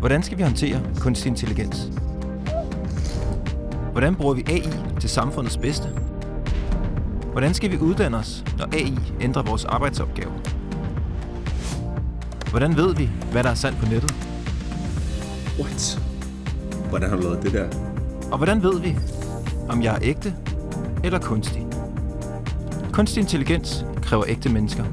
Hvordan skal vi håndtere kunstig intelligens? Hvordan bruger vi AI til samfundets bedste? Hvordan skal vi uddanne os, når AI ændrer vores arbejdsopgaver? Hvordan ved vi, hvad der er sandt på nettet? What? Hvordan har du lavet det der? Og hvordan ved vi, om jeg er ægte eller kunstig? Kunstig intelligens kræver ægte mennesker.